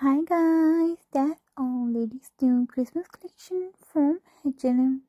Hi guys, that's all ladies new Christmas collection from H&M.